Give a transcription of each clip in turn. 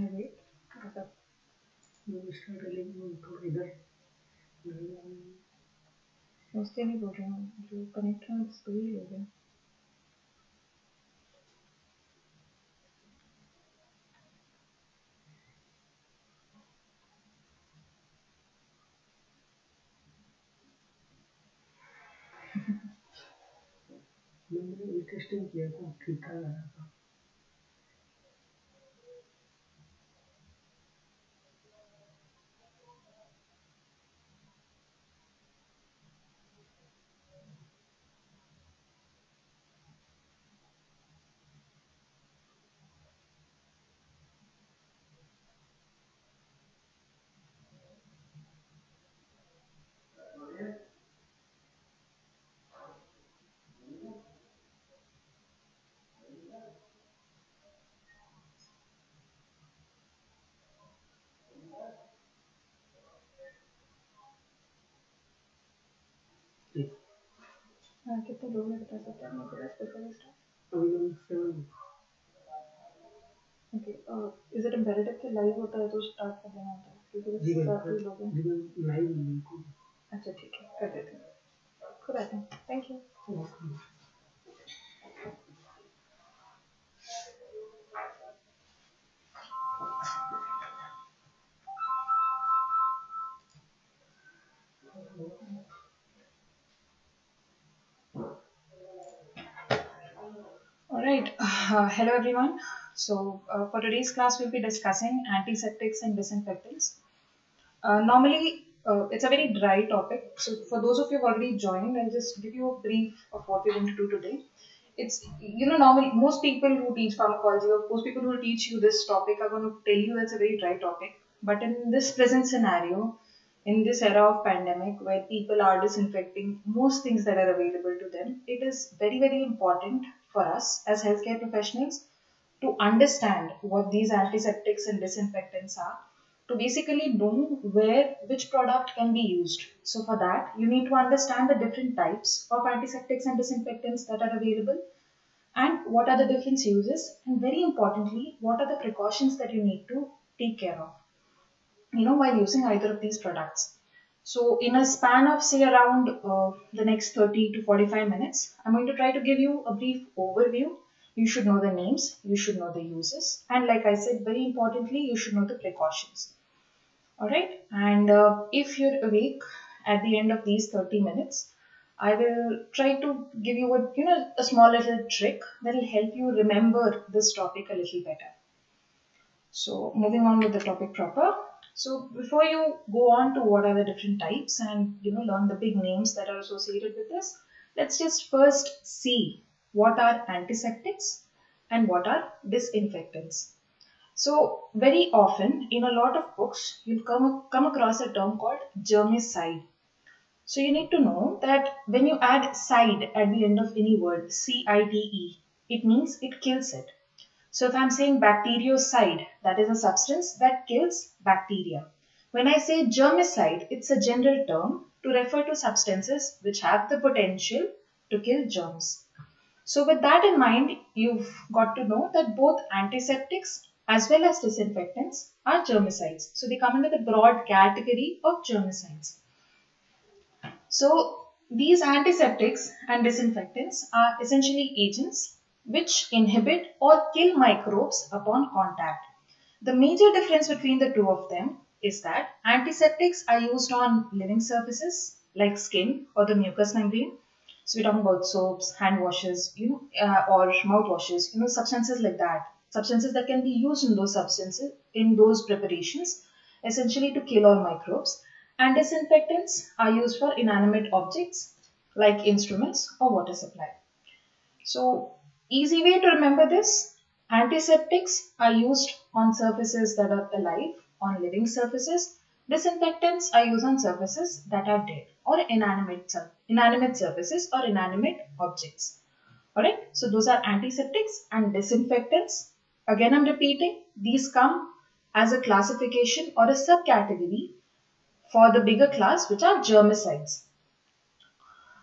मतलब वो स्टार्ट करेंगे थोड़ा इधर। उससे नहीं बोल रही हूँ। जो कनेक्ट है उसको ही हो। गया मैंने टेस्टिंग किया था ठीक ठाक आया था। कितने लोग हैं बता सकते हैं मेरे पास specialist okay is it imperative कि लाइव होता है तो स्टार्ट कर देना होता है? क्योंकि काफ़ी लोग हैं लाइव अच्छा ठीक है कर देते हैं। खुद आते हैं thank you okay All right. Uh, hello, everyone. So, uh, for today's class, we'll be discussing antiseptics and disinfectants. Uh, normally, uh, it's a very dry topic. So, for those of you who already joined, I'll just give you a brief of what we're going to do today. It's, you know, normally most people who teach pharmacology or most people who teach you this topic are going to tell you it's a very dry topic. But in this present scenario, in this era of pandemic where people are disinfecting most things that are available to them, it is very, very important for us as healthcare professionals to understand what these antiseptics and disinfectants are to basically know where which product can be used. So for that, you need to understand the different types of antiseptics and disinfectants that are available and what are the different uses and very importantly, what are the precautions that you need to take care of you know while using either of these products so in a span of say around uh, the next 30 to 45 minutes i'm going to try to give you a brief overview. You should know the names you should know the uses and like i said very importantly you should know the precautions. All right and uh, if you're awake at the end of these 30 minutes i will try to give you a you know a small little trick that will help you remember this topic a little better. So moving on with the topic proper so before you go on to what are the different types and you know learn the big names that are associated with this, let's just first see what are antiseptics and what are disinfectants. So very often in a lot of books you'll come, come across a term called germicide. So you need to know that when you add side at the end of any word, C-I-D-E, it means it kills it. So if I'm saying bactericide, that is a substance that kills bacteria. When I say germicide, it's a general term to refer to substances which have the potential to kill germs. So with that in mind, you've got to know that both antiseptics as well as disinfectants are germicides. So they come under the broad category of germicides. So these antiseptics and disinfectants are essentially agents which inhibit or kill microbes upon contact. The major difference between the two of them is that antiseptics are used on living surfaces like skin or the mucous membrane. So we're talking about soaps, hand washes, you know, uh, or mouth washes, you know, substances like that. Substances that can be used in those substances, in those preparations, essentially to kill all microbes. And disinfectants are used for inanimate objects like instruments or water supply. So Easy way to remember this, antiseptics are used on surfaces that are alive, on living surfaces. Disinfectants are used on surfaces that are dead or inanimate, inanimate surfaces or inanimate objects. Alright, so those are antiseptics and disinfectants. Again, I'm repeating, these come as a classification or a subcategory for the bigger class which are germicides.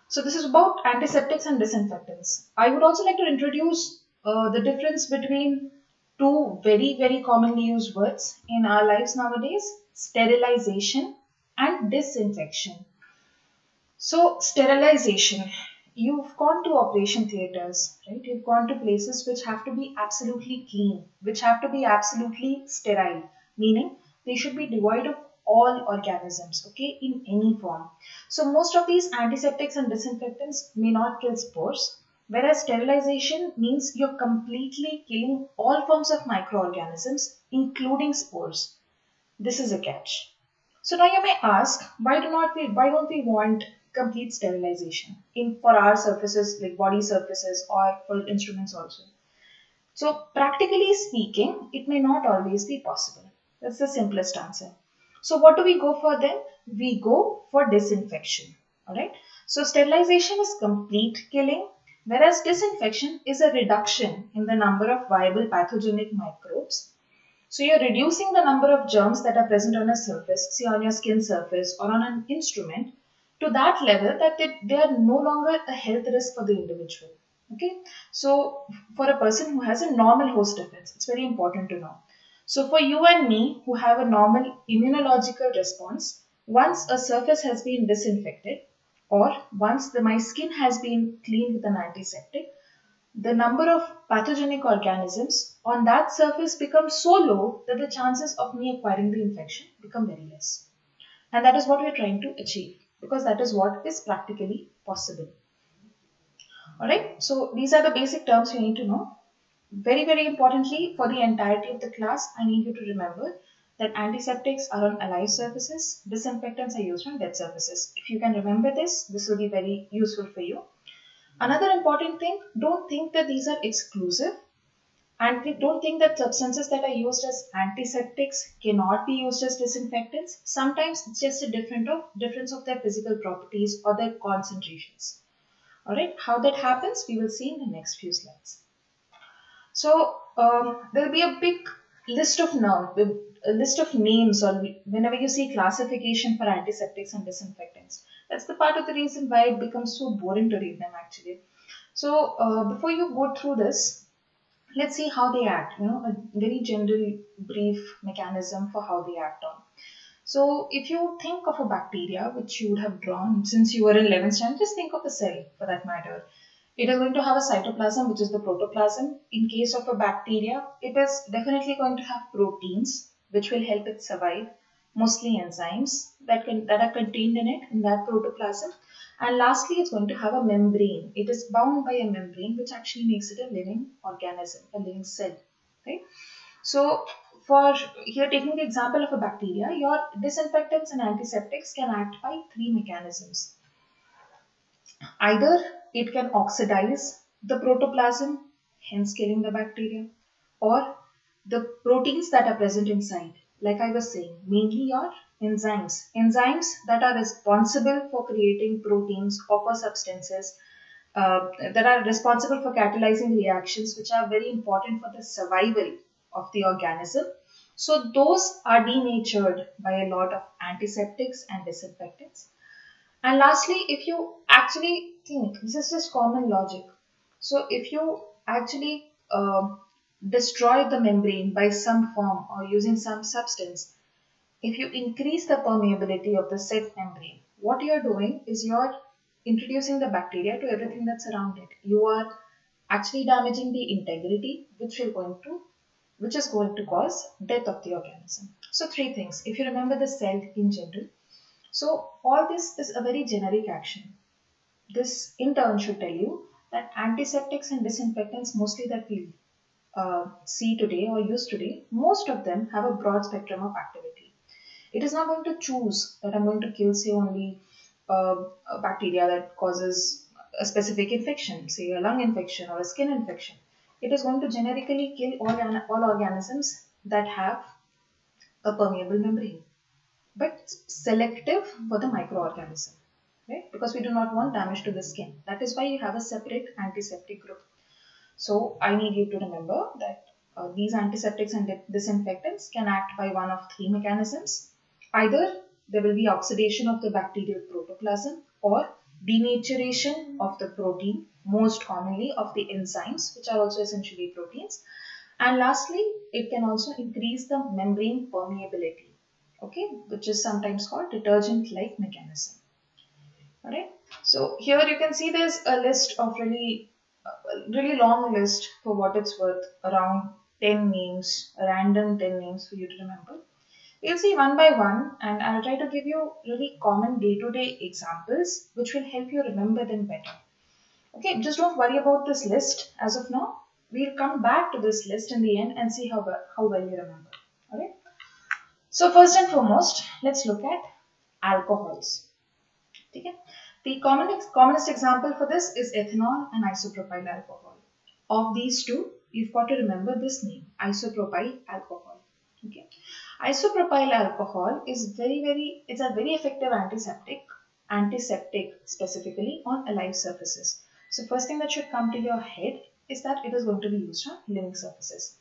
So this is about antiseptics and disinfectants. I would also like to introduce uh, the difference between two very, very commonly used words in our lives nowadays sterilization and disinfection. So, sterilization. You've gone to operation theaters, right? You've gone to places which have to be absolutely clean, which have to be absolutely sterile, meaning they should be devoid of all organisms, okay, in any form. So, most of these antiseptics and disinfectants may not kill spores, whereas sterilization means you're completely killing all forms of microorganisms, including spores. This is a catch. So now you may ask, why do not we why don't we want complete sterilization in for our surfaces like body surfaces or for instruments also? So practically speaking, it may not always be possible. That's the simplest answer. So what do we go for then? We go for disinfection. Alright. So sterilization is complete killing whereas disinfection is a reduction in the number of viable pathogenic microbes so you're reducing the number of germs that are present on a surface, say on your skin surface or on an instrument, to that level that they, they are no longer a health risk for the individual. Okay, so for a person who has a normal host defense, it's very important to know. So for you and me who have a normal immunological response, once a surface has been disinfected or once the, my skin has been cleaned with an antiseptic, the number of pathogenic organisms on that surface becomes so low that the chances of me acquiring the infection become very less. And that is what we are trying to achieve because that is what is practically possible. Alright, so these are the basic terms you need to know. Very, very importantly, for the entirety of the class, I need you to remember that antiseptics are on alive surfaces, disinfectants are used on dead surfaces. If you can remember this, this will be very useful for you. Another important thing, don't think that these are exclusive and don't think that substances that are used as antiseptics cannot be used as disinfectants. Sometimes it's just a different of, difference of their physical properties or their concentrations. Alright, how that happens we will see in the next few slides. So um, there will be a big list of a list of names or whenever you see classification for antiseptics and disinfectants. That's the part of the reason why it becomes so boring to read them actually. So uh, before you go through this, let's see how they act, you know, a very general brief mechanism for how they act on. So if you think of a bacteria, which you would have drawn since you were in 11th standard, just think of a cell for that matter. It is going to have a cytoplasm, which is the protoplasm. In case of a bacteria, it is definitely going to have proteins, which will help it survive mostly enzymes that, can, that are contained in it, in that protoplasm. And lastly, it's going to have a membrane. It is bound by a membrane, which actually makes it a living organism, a living cell, right? So, for here taking the example of a bacteria, your disinfectants and antiseptics can act by three mechanisms. Either it can oxidize the protoplasm, hence killing the bacteria, or the proteins that are present inside like I was saying, mainly your enzymes. Enzymes that are responsible for creating proteins or for substances uh, that are responsible for catalyzing reactions which are very important for the survival of the organism. So those are denatured by a lot of antiseptics and disinfectants. And lastly, if you actually think, this is just common logic. So if you actually uh, destroy the membrane by some form or using some substance, if you increase the permeability of the said membrane, what you're doing is you're introducing the bacteria to everything that's around it. You are actually damaging the integrity, which will going to which is going to cause death of the organism. So three things. If you remember the cell in general. So all this is a very generic action. This in turn should tell you that antiseptics and disinfectants mostly that we uh, see today or use today, most of them have a broad spectrum of activity. It is not going to choose that I'm going to kill, say, only uh, bacteria that causes a specific infection, say a lung infection or a skin infection. It is going to generically kill all, all organisms that have a permeable membrane, but selective for the microorganism, right? Because we do not want damage to the skin. That is why you have a separate antiseptic group. So I need you to remember that uh, these antiseptics and disinfectants can act by one of three mechanisms. Either there will be oxidation of the bacterial protoplasm or denaturation of the protein, most commonly of the enzymes, which are also essentially proteins. And lastly, it can also increase the membrane permeability, okay, which is sometimes called detergent-like mechanism. Alright, so here you can see there's a list of really, really long list for what it's worth, around 10 names, random 10 names for you to remember. We'll see one by one and I'll try to give you really common day-to-day -day examples which will help you remember them better. Okay, just don't worry about this list as of now. We'll come back to this list in the end and see how, how well you remember. Alright. So first and foremost, let's look at alcohols. Okay. The common, commonest example for this is ethanol and isopropyl alcohol. Of these two, you've got to remember this name, isopropyl alcohol. Okay. Isopropyl alcohol is very, very, it's a very effective antiseptic, antiseptic specifically on alive surfaces. So first thing that should come to your head is that it is going to be used on living surfaces.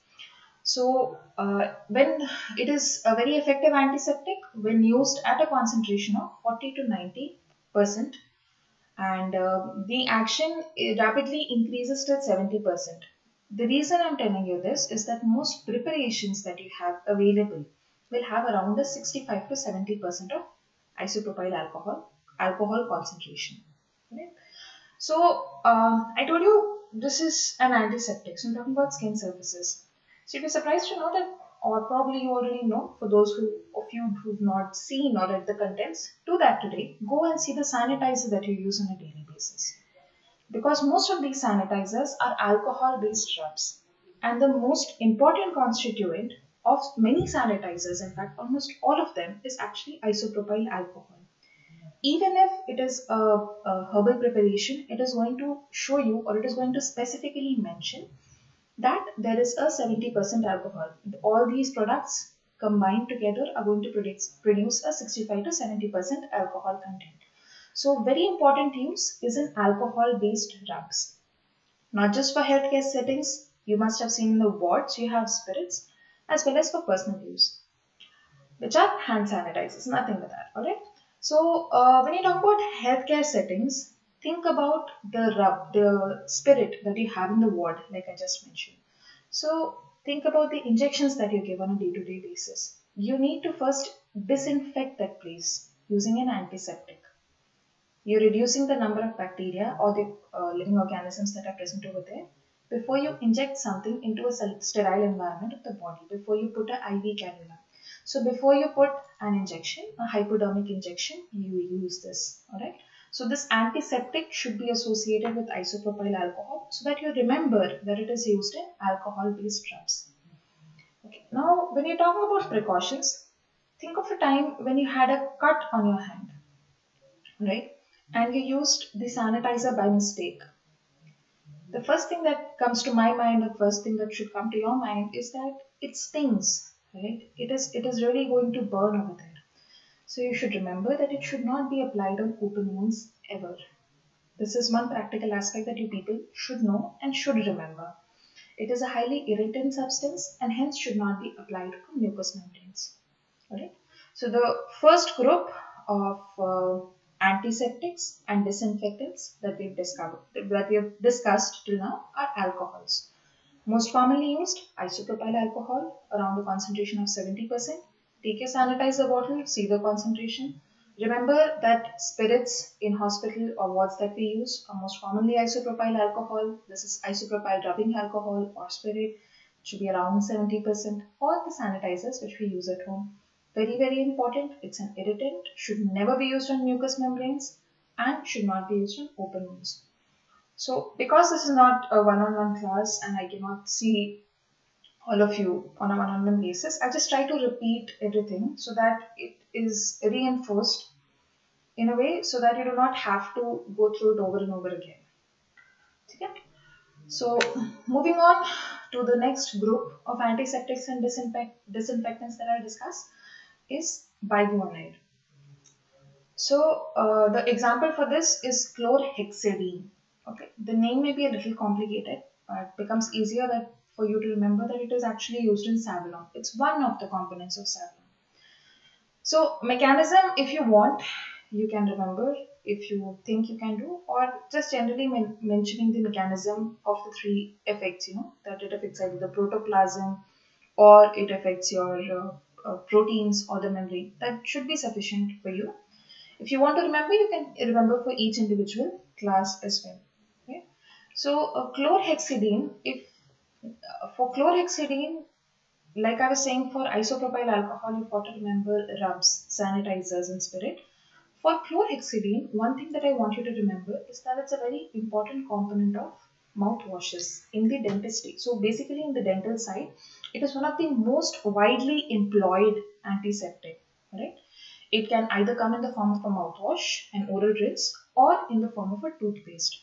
So uh, when it is a very effective antiseptic when used at a concentration of 40 to 90 percent and uh, the action rapidly increases to 70 percent. The reason I'm telling you this is that most preparations that you have available will have around a 65 to 70% of isopropyl alcohol, alcohol concentration. So uh, I told you this is an antiseptic. So I'm talking about skin surfaces. So you'd be surprised to know that, or probably you already know, for those who of you who've not seen or read the contents, do that today. Go and see the sanitizer that you use on a daily basis. Because most of these sanitizers are alcohol-based rubs. And the most important constituent of many sanitizers, in fact, almost all of them is actually isopropyl alcohol. Even if it is a, a herbal preparation, it is going to show you or it is going to specifically mention that there is a 70% alcohol. All these products combined together are going to produce, produce a 65 to 70% alcohol content. So very important use is in alcohol based drugs. Not just for healthcare settings, you must have seen in the wards you have spirits as well as for personal use, which are hand sanitizers, nothing but that, alright? So, uh, when you talk about healthcare settings, think about the rub, the spirit that you have in the ward, like I just mentioned. So, think about the injections that you give on a day to day basis. You need to first disinfect that place using an antiseptic. You're reducing the number of bacteria or the uh, living organisms that are present over there before you inject something into a sterile environment of the body, before you put an IV cannula. So before you put an injection, a hypodermic injection, you use this, alright. So this antiseptic should be associated with isopropyl alcohol so that you remember that it is used in alcohol-based drugs. Okay. Now, when you're talking about precautions, think of a time when you had a cut on your hand, right? And you used the sanitizer by mistake the first thing that comes to my mind, the first thing that should come to your mind is that it stings, right? It is, it is really going to burn over there. So you should remember that it should not be applied on open wounds ever. This is one practical aspect that you people should know and should remember. It is a highly irritant substance and hence should not be applied on mucous membranes. Alright. So the first group of uh, antiseptics and disinfectants that we've discovered that we have discussed till now are alcohols. Most commonly used isopropyl alcohol around a concentration of 70%. Take your sanitizer bottle, see the concentration. Remember that spirits in hospital or wards that we use are most commonly isopropyl alcohol. This is isopropyl rubbing alcohol or spirit. It should be around 70% or the sanitizers which we use at home very, very important. It's an irritant, should never be used on mucous membranes and should not be used on open wounds. So because this is not a one-on-one -on -one class and I cannot see all of you on a one-on-one -on -one basis, I just try to repeat everything so that it is reinforced in a way so that you do not have to go through it over and over again. Okay? So moving on to the next group of antiseptics and disinfect disinfectants that I discussed is biguanide. So uh, the example for this is chlorhexidine. Okay, the name may be a little complicated, but it becomes easier that for you to remember that it is actually used in Savlon. It's one of the components of Savlon. So mechanism, if you want, you can remember if you think you can do, or just generally men mentioning the mechanism of the three effects, you know, that it affects either the protoplasm or it affects your uh, uh, proteins or the membrane. That should be sufficient for you. If you want to remember, you can remember for each individual class as well. Okay. So uh, chlorhexidine, if for chlorhexidine, like I was saying for isopropyl alcohol, you've got to remember rubs, sanitizers and spirit. For chlorhexidine, one thing that I want you to remember is that it's a very important component of mouthwashes in the dentistry. So basically in the dental side, it is one of the most widely employed antiseptic, right? It can either come in the form of a mouthwash, an oral rinse or in the form of a toothpaste.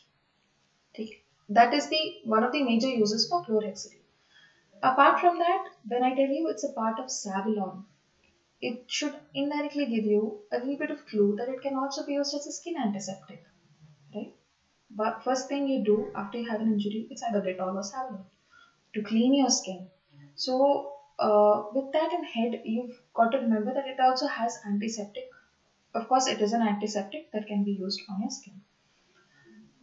Okay. That is the one of the major uses for chlorhexidine. Apart from that, when I tell you it's a part of Savlon, it should indirectly give you a little bit of clue that it can also be used as a skin antiseptic, right? But first thing you do after you have an injury, it's either Dettol or Savlon to clean your skin. So uh, with that in head, you've got to remember that it also has antiseptic. Of course, it is an antiseptic that can be used on your skin.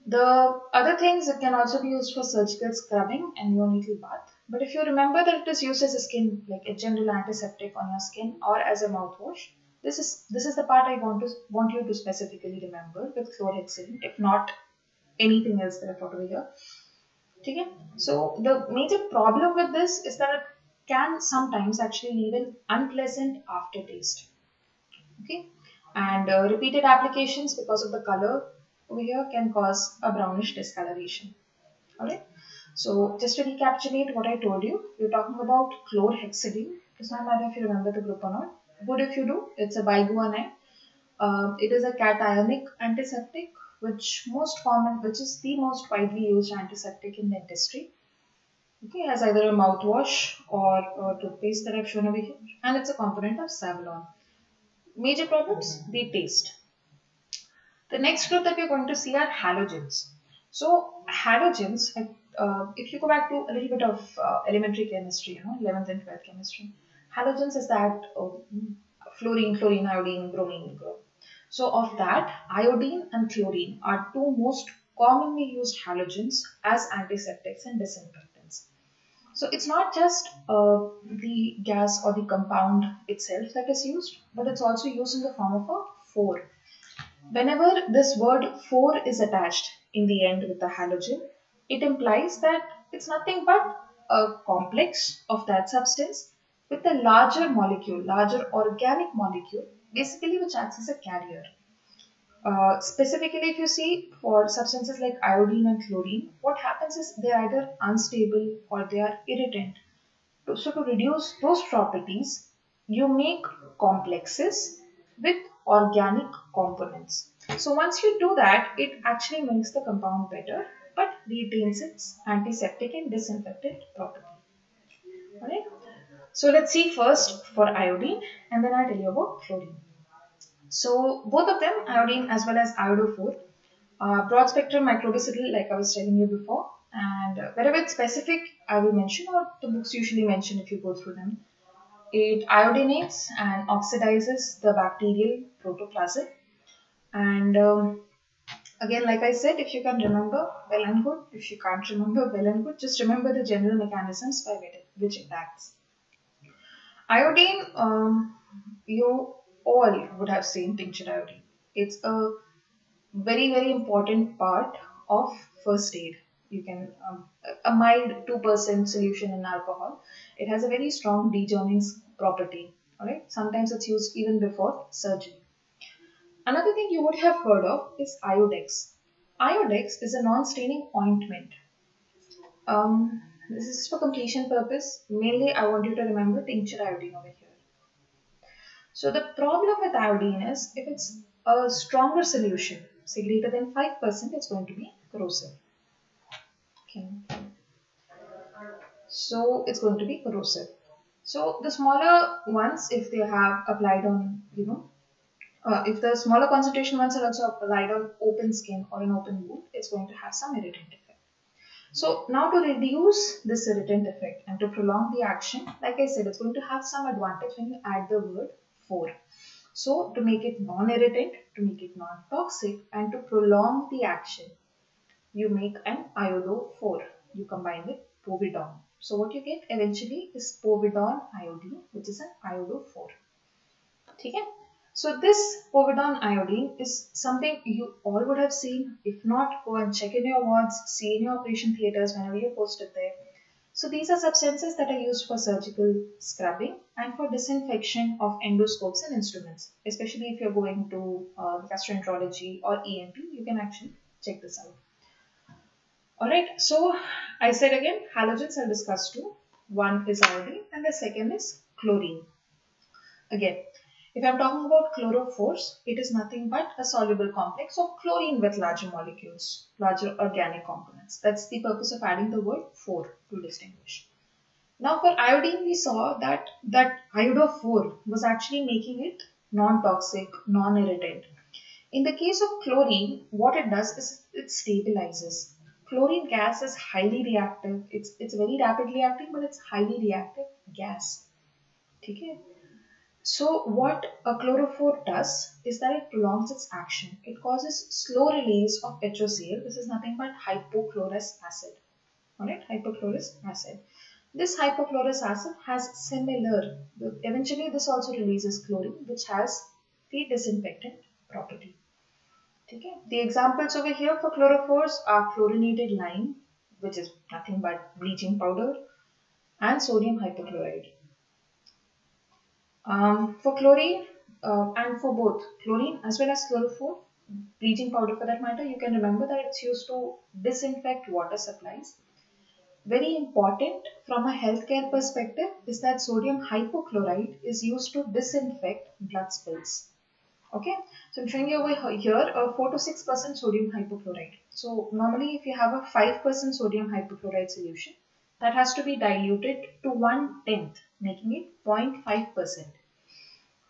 The other things, it can also be used for surgical scrubbing and neonatal bath. But if you remember that it is used as a skin, like a general antiseptic on your skin or as a mouthwash, this is this is the part I want to want you to specifically remember with chlorhexidine, if not anything else that I've over here. Okay? So the major problem with this is that it can sometimes actually leave an unpleasant aftertaste. Okay, and uh, repeated applications because of the color over here can cause a brownish discoloration. Alright, so just to recapitulate what I told you, we're talking about chlorhexidine. It's not matter if you remember the group or not. Good if you do. It's a biguanide. Uh, it is a cationic antiseptic, which most common, which is the most widely used antiseptic in dentistry. Okay, as either a mouthwash or a toothpaste that I've shown over here, and it's a component of Savlon. Major problems: the taste. The next group that we're going to see are halogens. So halogens, uh, if you go back to a little bit of uh, elementary chemistry, you know, 11th and 12th chemistry, halogens is that uh, fluorine, chlorine, iodine, bromine group. So of that, iodine and chlorine are two most commonly used halogens as antiseptics and disinfectants. So it's not just uh, the gas or the compound itself that is used, but it's also used in the form of a phore. Whenever this word phore is attached in the end with the halogen, it implies that it's nothing but a complex of that substance with a larger molecule, larger organic molecule, basically which acts as a carrier. Uh, specifically, if you see for substances like iodine and chlorine, what happens is they are either unstable or they are irritant. So, to reduce those properties, you make complexes with organic components. So, once you do that, it actually makes the compound better but retains its antiseptic and disinfectant property. Alright. So, let's see first for iodine and then I'll tell you about chlorine. So both of them, iodine as well as iodophore, uh, broad spectrum microbicidal like I was telling you before and wherever it's specific I will mention or the books usually mention if you go through them. It iodinates and oxidizes the bacterial protoplasm and um, again like I said if you can remember well and good if you can't remember well and good just remember the general mechanisms by which it acts. Iodine um, you all would have seen tincture iodine. It's a very, very important part of first aid. You can, um, a mild 2% solution in alcohol. It has a very strong degerming property. Alright, sometimes it's used even before surgery. Another thing you would have heard of is Iodex. Iodex is a non-staining ointment. Um, this is for completion purpose. Mainly, I want you to remember tincture iodine over here. So the problem with iodine is if it's a stronger solution, say greater than 5%, it's going to be corrosive. Okay. So it's going to be corrosive. So the smaller ones, if they have applied on, you know, uh, if the smaller concentration ones are also applied on open skin or an open wound, it's going to have some irritant effect. So now to reduce this irritant effect and to prolong the action, like I said, it's going to have some advantage when you add the word phore. So to make it non-irritant, to make it non-toxic and to prolong the action, you make an iodophore. You combine with povidone. So what you get eventually is povidone iodine which is an iodophore. Okay? So this povidone iodine is something you all would have seen. If not, go and check in your wards, see in your operation theatres whenever you post it there. So these are substances that are used for surgical scrubbing and for disinfection of endoscopes and instruments. Especially if you're going to uh, gastroenterology or ENT, you can actually check this out. Alright, so I said again, halogens I'll discuss two. One is iodine and the second is chlorine. Again, if I'm talking about chlorophores, it is nothing but a soluble complex of chlorine with larger molecules, larger organic components. That's the purpose of adding the word phore to distinguish. Now for iodine, we saw that that iodophore was actually making it non-toxic, non-irritant. In the case of chlorine, what it does is it stabilizes. Chlorine gas is highly reactive. It's, it's very rapidly acting, but it's highly reactive gas. Okay? So what a chlorophore does is that it prolongs its action. It causes slow release of HOCl. This is nothing but hypochlorous acid. Alright, hypochlorous acid. This hypochlorous acid has similar, eventually this also releases chlorine which has the disinfectant property. Okay. The examples over here for chlorophores are chlorinated lime which is nothing but bleaching powder and sodium hypochlorite. Um, for chlorine uh, and for both chlorine as well as chlorophore, bleaching powder for that matter, you can remember that it's used to disinfect water supplies. Very important from a healthcare perspective is that sodium hypochlorite is used to disinfect blood spills. Okay, so I'm showing you over here a 4 to 6% sodium hypochlorite. So normally if you have a 5% sodium hypochlorite solution, that has to be diluted to 1 tenth making it 0.5%.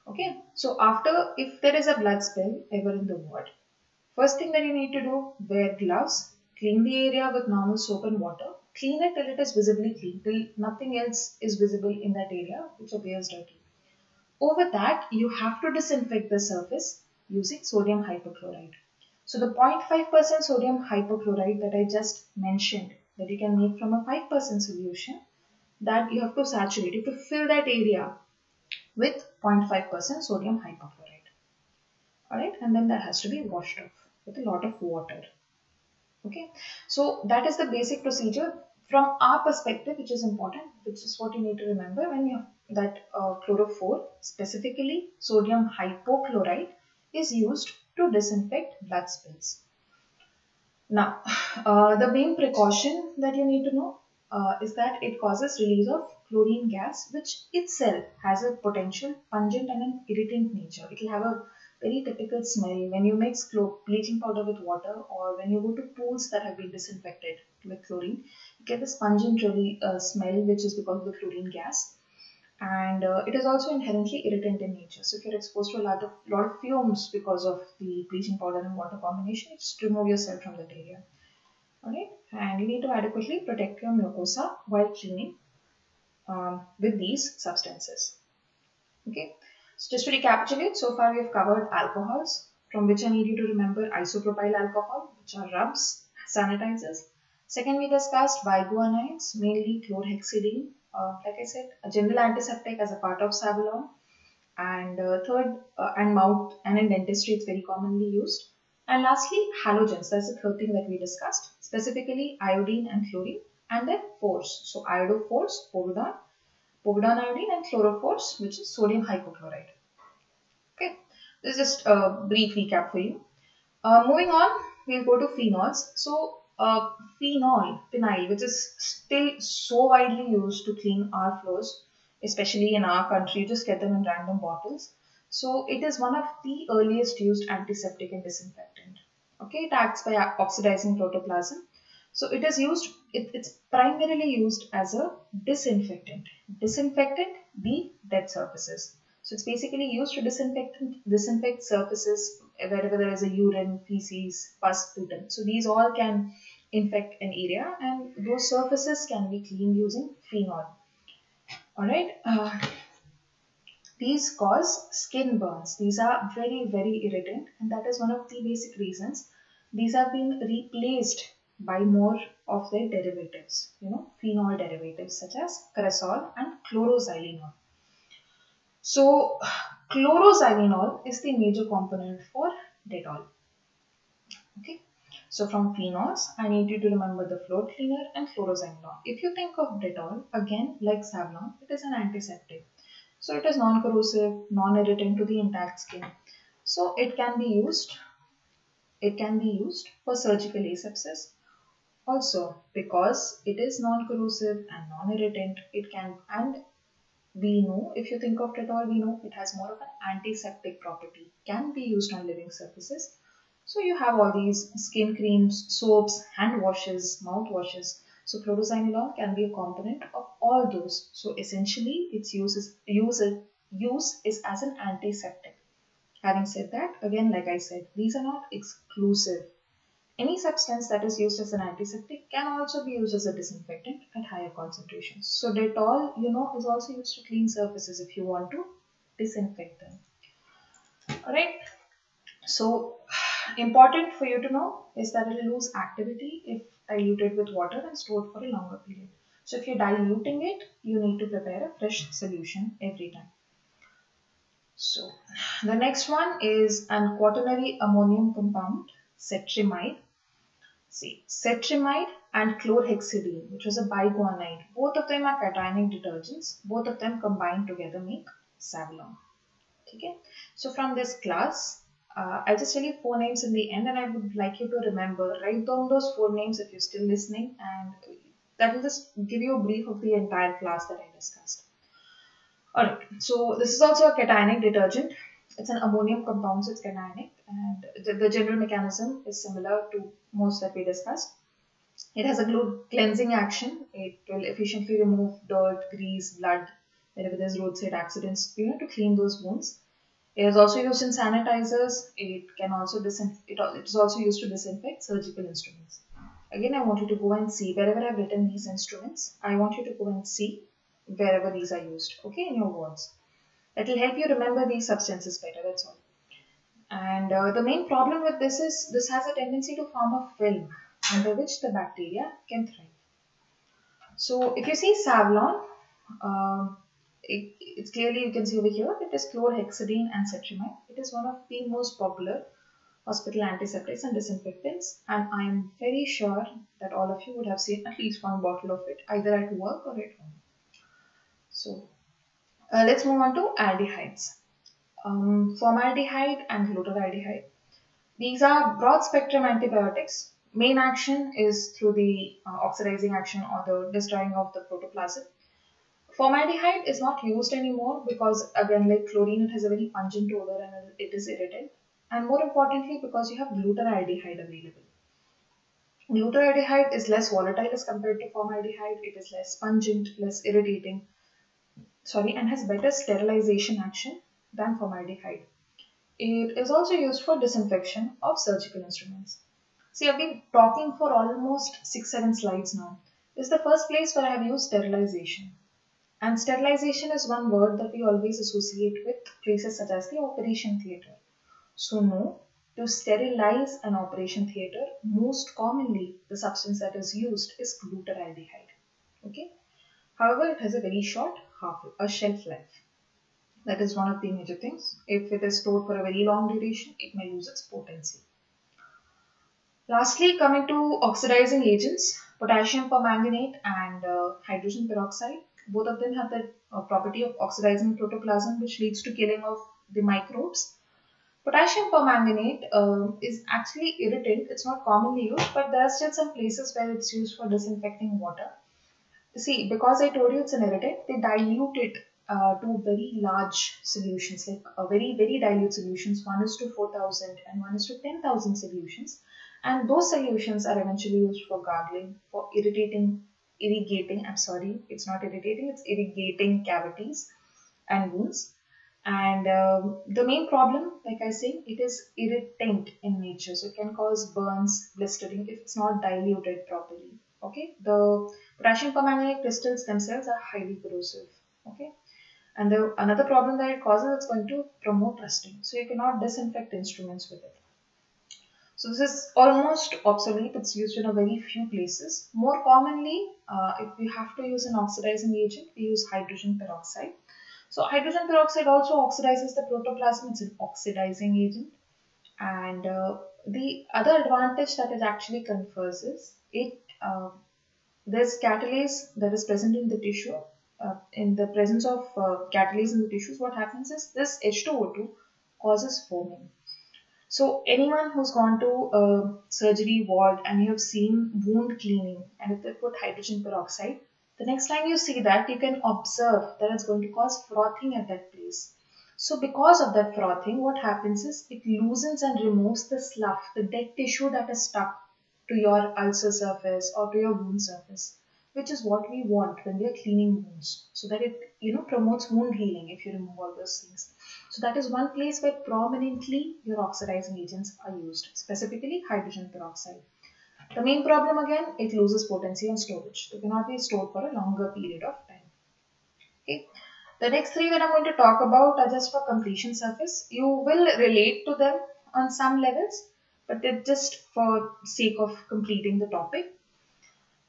Okay, so after if there is a blood spill ever in the ward, first thing that you need to do, wear gloves, clean the area with normal soap and water, clean it till it is visibly clean, till nothing else is visible in that area which appears dirty. Over that, you have to disinfect the surface using sodium hypochlorite. So the 0.5% sodium hypochlorite that I just mentioned that you can make from a 5% solution that you have to saturate, you have to fill that area with 0.5% sodium hypochlorite. Alright, and then that has to be washed off with a lot of water. Okay, so that is the basic procedure from our perspective, which is important, which is what you need to remember when you that uh, specifically sodium hypochlorite, is used to disinfect blood spills. Now, uh, the main precaution that you need to know uh, is that it causes release of chlorine gas which itself has a potential pungent and an irritant nature. It will have a very typical smell when you mix bleaching powder with water or when you go to pools that have been disinfected with chlorine. You get this pungent really uh, smell which is because of the chlorine gas and uh, it is also inherently irritant in nature. So if you're exposed to a lot of, lot of fumes because of the bleaching powder and water combination, just remove yourself from that area. Alright, and you need to adequately protect your mucosa while cleaning um, with these substances. Okay, so just to recapitulate, so far we have covered alcohols, from which I need you to remember isopropyl alcohol, which are rubs, sanitizers. Second, we discussed biguanides, mainly chlorhexidine, uh, like I said, a general antiseptic as a part of Savlon. And uh, third, uh, and mouth and in dentistry, it's very commonly used. And lastly, halogens. That's the third thing that we discussed, specifically iodine and chlorine, and then phores. So iodophores, povidone, povidone iodine, and chlorophores, which is sodium hypochlorite. Okay, this is just a brief recap for you. Uh, moving on, we'll go to phenols. So uh, phenol, phenyl, which is still so widely used to clean our floors, especially in our country, you just get them in random bottles. So it is one of the earliest used antiseptic and disinfectant. Okay, it acts by oxidizing protoplasm. So it is used, it, it's primarily used as a disinfectant. Disinfectant the dead surfaces. So it's basically used to disinfect, disinfect surfaces wherever there is a urine, feces, pus, putin. So these all can infect an area and those surfaces can be cleaned using phenol. Alright. Uh, these cause skin burns. These are very, very irritant, and that is one of the basic reasons. These have been replaced by more of their derivatives, you know, phenol derivatives such as cresol and chloroxylenol. So, chloroxylenol is the major component for Dettol. Okay. So from phenols, I need you to remember the floor cleaner and chloroxylenol. If you think of Dettol, again like Savlon, it is an antiseptic. So it is non-corrosive, non-irritant to the intact skin. So it can be used, it can be used for surgical asepsis. Also, because it is non-corrosive and non-irritant, it can, and we know, if you think of Dettol, we know it has more of an antiseptic property, can be used on living surfaces. So you have all these skin creams, soaps, hand washes, mouth washes. So chloroxylenol can be a component of all those. So essentially its use is, use, use is as an antiseptic. Having said that, again like I said, these are not exclusive. Any substance that is used as an antiseptic can also be used as a disinfectant at higher concentrations. So Dettol, you know, is also used to clean surfaces if you want to disinfect them. Alright, so important for you to know is that it will lose activity if diluted with water and stored for a longer period. So if you're diluting it, you need to prepare a fresh solution every time. So the next one is an quaternary ammonium compound, cetrimide. See, cetrimide and chlorhexidine, which was a biguanide. Both of them are cationic detergents. Both of them combined together make Savlon. Okay. So from this class, uh, I'll just tell you four names in the end and I would like you to remember, write down those four names if you're still listening and that will just give you a brief of the entire class that I discussed. Alright, so this is also a cationic detergent. It's an ammonium compound, so it's cationic and the, the general mechanism is similar to most that we discussed. It has a cleansing action. It will efficiently remove dirt, grease, blood, wherever there's roadside accidents, you know, to clean those wounds. It is also used in sanitizers. It can also. It, it is also used to disinfect surgical instruments. Again, I want you to go and see wherever I've written these instruments. I want you to go and see wherever these are used. Okay, in your words. That will help you remember these substances better. That's all. And uh, the main problem with this is this has a tendency to form a film under which the bacteria can thrive. So if you see Savlon, uh, it, it's clearly you can see over here it is chlorhexidine and cetrimide. It is one of the most popular hospital antiseptics and disinfectants and I am very sure that all of you would have seen at least one bottle of it either at work or at home. So uh, let's move on to aldehydes. Um, formaldehyde and glutaraldehyde. These are broad spectrum antibiotics. Main action is through the uh, oxidizing action or the destroying of the protoplasm Formaldehyde is not used anymore because again like chlorine it has a very pungent odor and it is irritant and more importantly because you have glutaraldehyde available. Glutaraldehyde is less volatile as compared to formaldehyde. It is less pungent, less irritating, sorry, and has better sterilization action than formaldehyde. It is also used for disinfection of surgical instruments. See, I've been talking for almost 6-7 slides now. This is the first place where I have used sterilization. And sterilization is one word that we always associate with places such as the operation theatre. So no, to sterilize an operation theatre, most commonly the substance that is used is glutaraldehyde. Okay. However, it has a very short half a shelf life. That is one of the major things. If it is stored for a very long duration, it may lose its potency. Lastly, coming to oxidizing agents, potassium permanganate and uh, hydrogen peroxide both of them have the uh, property of oxidizing protoplasm which leads to killing of the microbes. Potassium permanganate uh, is actually irritant. It's not commonly used, but there are still some places where it's used for disinfecting water. See, because I told you it's an irritant, they dilute it uh, to very large solutions, like a very, very dilute solutions. One is to 4000 and one is to 10,000 solutions. And those solutions are eventually used for gargling, for irritating irrigating, I'm sorry, it's not irritating, it's irrigating cavities and wounds. And um, the main problem, like I say, it is irritant in nature. So it can cause burns, blistering if it's not diluted properly. Okay, the potassium permanganate crystals themselves are highly corrosive. Okay, And the another problem that it causes is going to promote rusting. So you cannot disinfect instruments with it. So this is almost obsolete. It's used in a very few places. More commonly, uh, if we have to use an oxidizing agent, we use hydrogen peroxide. So hydrogen peroxide also oxidizes the protoplasm. It's an oxidizing agent. And uh, the other advantage that it actually confers is it uh, there's catalase that is present in the tissue. Uh, in the presence of uh, catalase in the tissues, what happens is this H2O2 causes foaming. So anyone who's gone to a surgery ward and you have seen wound cleaning and if they put hydrogen peroxide, the next time you see that you can observe that it's going to cause frothing at that place. So because of that frothing, what happens is it loosens and removes the slough, the dead tissue that is stuck to your ulcer surface or to your wound surface, which is what we want when we are cleaning wounds. So that it, you know, promotes wound healing if you remove all those things. So that is one place where prominently your oxidizing agents are used, specifically hydrogen peroxide. The main problem again, it loses potency and storage. It cannot be stored for a longer period of time. Okay. The next three that I'm going to talk about are just for completion surface. You will relate to them on some levels, but they're just for sake of completing the topic.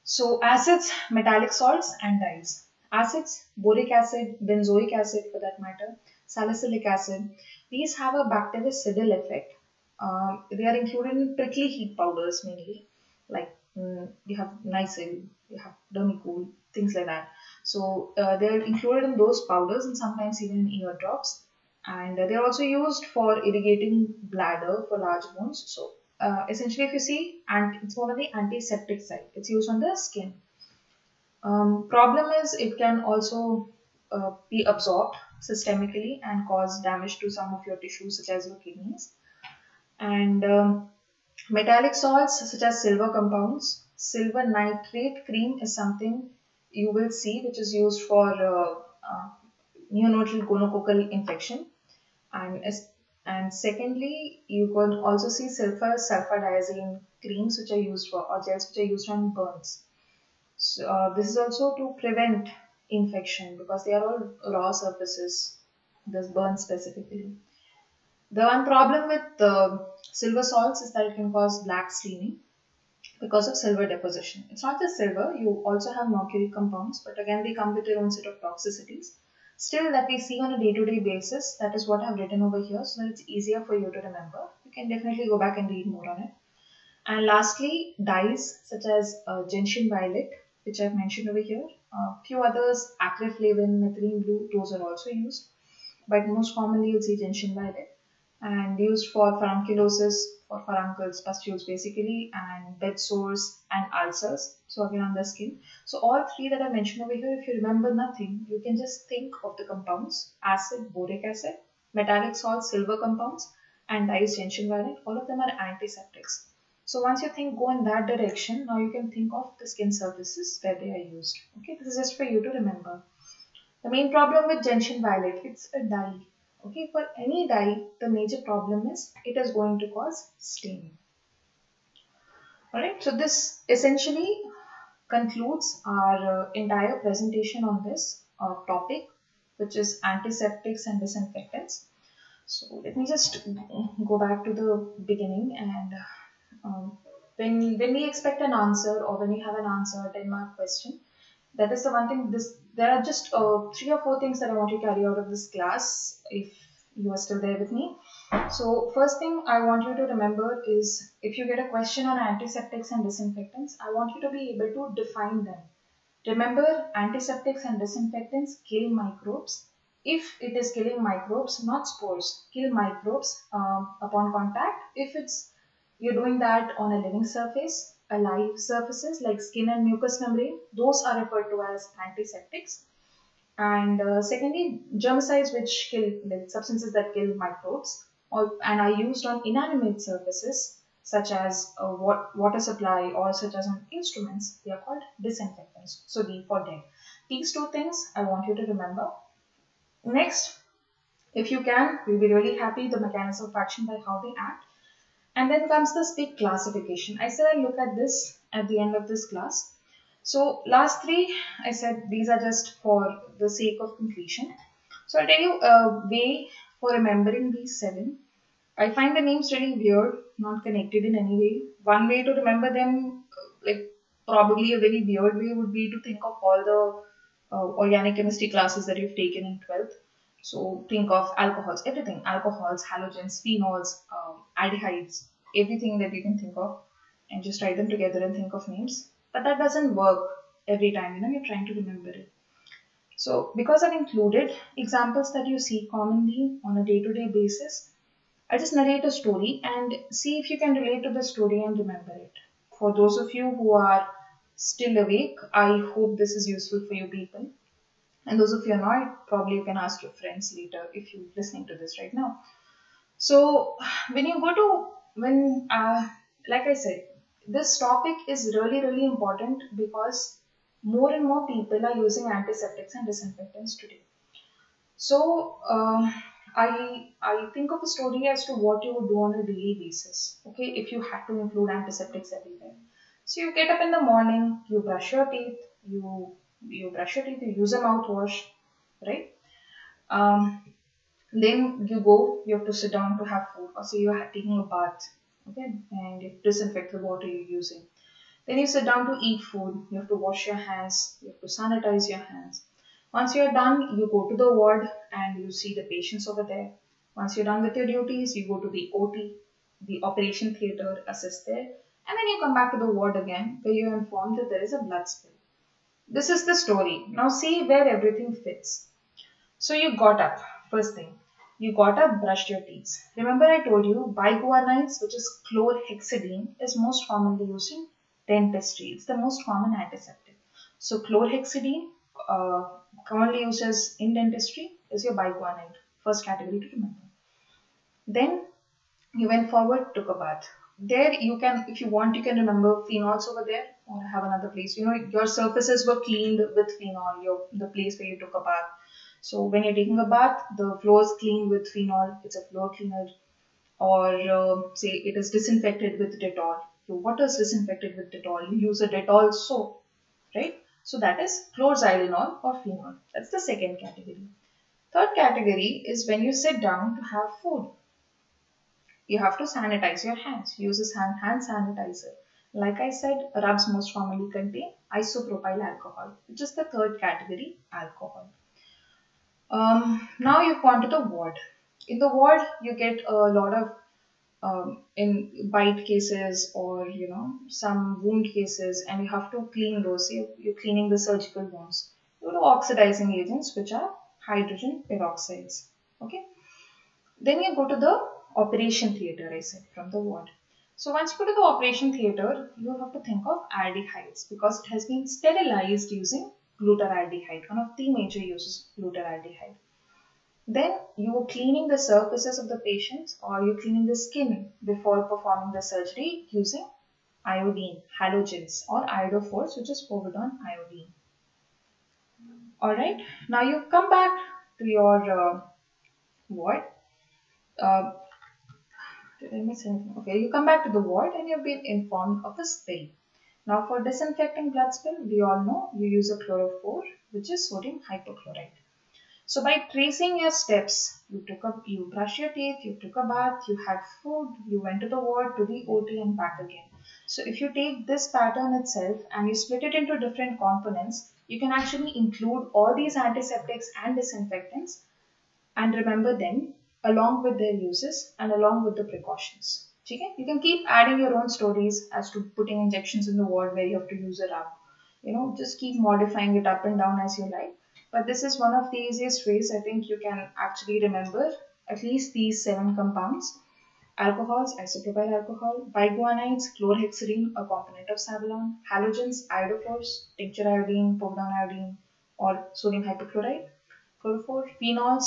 So acids, metallic salts and dyes. Acids, boric acid, benzoic acid for that matter, salicylic acid. These have a bactericidal effect. Um, they are included in prickly heat powders mainly, like mm, you have Nycil, you have Dermicool, things like that. So uh, they are included in those powders and sometimes even in ear drops. And they are also used for irrigating bladder for large wounds. So uh, essentially, if you see, and it's one of the antiseptic side. It's used on the skin. Um, problem is it can also uh, be absorbed systemically and cause damage to some of your tissues such as your kidneys. And um, metallic salts such as silver compounds, silver nitrate cream is something you will see which is used for uh, uh, neonatal gonococcal infection. And, and secondly, you can also see sulfur sulfadiazine creams which are used for or gels which are used on burns. So, uh, this is also to prevent infection because they are all raw surfaces, this burn specifically. The one problem with the silver salts is that it can cause black staining because of silver deposition. It's not just silver, you also have mercury compounds, but again they come with their own set of toxicities. Still that we see on a day-to-day -day basis, that is what I've written over here so that it's easier for you to remember. You can definitely go back and read more on it. And lastly, dyes such as uh, gentian violet, which I've mentioned over here, a few others, acriflavine, methylene blue, those are also used. But most commonly you'll see gentian violet and used for furunculosis, for furuncles, pustules basically, and bed sores and ulcers. So again on the skin. So all three that I mentioned over here, if you remember nothing, you can just think of the compounds, acid, boric acid, metallic salt, silver compounds, and dyes gentian violet. All of them are antiseptics. So once you think go in that direction, now you can think of the skin surfaces where they are used. Okay, this is just for you to remember. The main problem with gentian violet, it's a dye. Okay, for any dye, the major problem is it is going to cause staining. Alright, so this essentially concludes our uh, entire presentation on this uh, topic, which is antiseptics and disinfectants. So let me just go back to the beginning and um, when when we expect an answer or when we have an answer, 10 mark question, that is the one thing. This there are just uh, three or four things that I want to carry out of this class. If you are still there with me. So first thing I want you to remember is if you get a question on antiseptics and disinfectants, I want you to be able to define them. Remember, antiseptics and disinfectants kill microbes. If it is killing microbes, not spores, kill microbes uh, upon contact. If it's you're doing that on a living surface, alive surfaces like skin and mucous membrane. Those are referred to as antiseptics. And uh, secondly, germicides which kill like, substances that kill microbes or, and are used on inanimate surfaces such as a water supply or such as on instruments, they are called disinfectants. So D for dead. These two things I want you to remember. Next, if you can, we'll be really happy the mechanism of action by how they act. And then comes the speak classification. I said I'll look at this at the end of this class. So last three, I said these are just for the sake of completion. So I'll tell you a way for remembering these seven. I find the names really weird, not connected in any way. One way to remember them, like probably a very weird way, would be to think of all the uh, organic chemistry classes that you've taken in 12th. So think of alcohols, everything alcohols, halogens, phenols, um, aldehydes, everything that you can think of, and just write them together and think of names. But that doesn't work every time, you know, you're trying to remember it. So, because I've included examples that you see commonly on a day to day basis, I'll just narrate a story and see if you can relate to the story and remember it. For those of you who are still awake, I hope this is useful for you people. And those of you are not, probably you can ask your friends later if you're listening to this right now. So, when you go to, when, uh, like I said, this topic is really, really important because more and more people are using antiseptics and disinfectants today. So um, I I think of a story as to what you would do on a daily basis. Okay, if you had to include antiseptics everywhere. So you get up in the morning, you brush your teeth, you you brush your teeth, you use a mouthwash, right? Um, then you go, you have to sit down to have food, or say you're taking a bath, okay, and you disinfect the water you're using then you sit down to eat food. You have to wash your hands. You have to sanitize your hands. Once you're done, you go to the ward and you see the patients over there. Once you're done with your duties, you go to the OT, the operation theatre, assist there. And then you come back to the ward again where you're informed that there is a blood spill. This is the story. Now see where everything fits. So you got up, first thing. You got up, brushed your teeth. Remember I told you biguanides, which is chlorhexidine, is most commonly used in dentistry. It's the most common antiseptic. So chlorhexidine, uh, commonly used as in dentistry, is your biguanide. First category to remember. Then you went forward, took a bath. There you can, if you want, you can remember phenols over there or have another place. You know, your surfaces were cleaned with phenol, your the place where you took a bath. So when you're taking a bath, the floor is cleaned with phenol. It's a floor cleaner. Or uh, say it is disinfected with Dettol your water is disinfected with Dettol. You use a Dettol soap, right? So that is chloroxylenol or phenol. That's the second category. Third category is when you sit down to have food. You have to sanitize your hands. Use a hand sanitizer. Like I said, rubs most commonly contain isopropyl alcohol, which is the third category, alcohol. Um, now you've gone to the ward. In the ward, you get a lot of um, in bite cases or you know some wound cases and you have to clean those you, you're cleaning the surgical wounds you do oxidizing agents which are hydrogen peroxides okay then you go to the operation theater i said from the ward so once you go to the operation theater you have to think of aldehydes because it has been sterilized using glutaraldehyde one of the major uses of glutaraldehyde then you are cleaning the surfaces of the patients or you're cleaning the skin before performing the surgery using iodine, halogens or iodophores which is povidone iodine. Alright, now you come back to your uh, ward. Uh, did I miss anything? Okay, you come back to the ward and you've been informed of the spill. Now for disinfecting blood spill, we all know you use a chlorophore which is sodium hypochlorite. So by tracing your steps, you took a, you brush your teeth, you took a bath, you had food, you went to the ward, to the OT and back again. So if you take this pattern itself and you split it into different components, you can actually include all these antiseptics and disinfectants and remember them along with their uses and along with the precautions. Okay? You can keep adding your own stories as to putting injections in the ward where you have to use a rub. You know, just keep modifying it up and down as you like but this is one of the easiest ways I think you can actually remember at least these seven compounds. Alcohols, isopropyl alcohol, biguanides, chlorhexidine, a component of Savlon, halogens, iodophores, tincture iodine, povidone iodine, or sodium hypochlorite, chlorophore, phenols,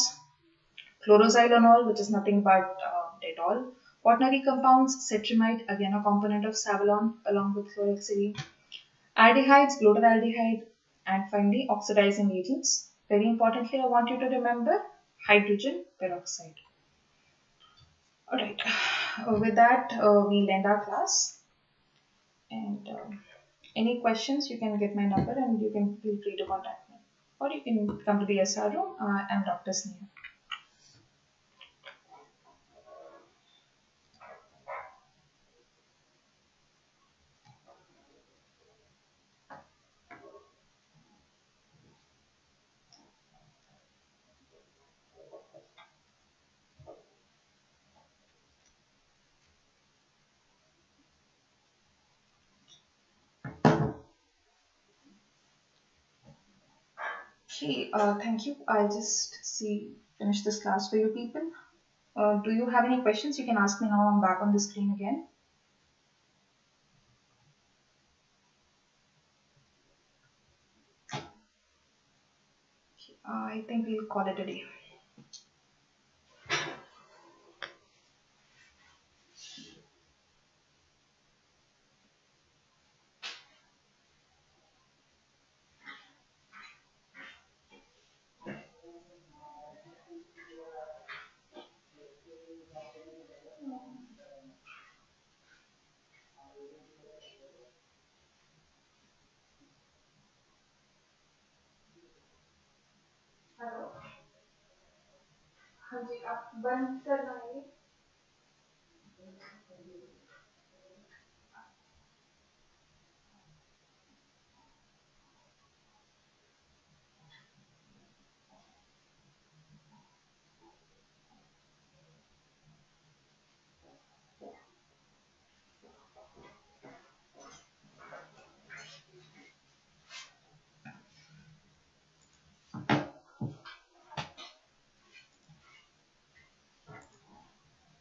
chloroxylenol, which is nothing but uh, Dettol, quaternary compounds, cetrimide, again a component of Savlon along with chlorhexidine, aldehydes, glutaraldehyde, and finally, oxidizing agents. Very importantly, I want you to remember hydrogen peroxide. Alright, with that, uh, we'll end our class. And uh, any questions, you can get my number and you can feel free to contact me. or you can come to the SR room. Uh, I'm Dr. Sneha. Okay, uh, thank you. I'll just see finish this class for you people. Uh, do you have any questions? You can ask me now. I'm back on the screen again. I think we'll call it a day. मुझे आप बंद करवाइए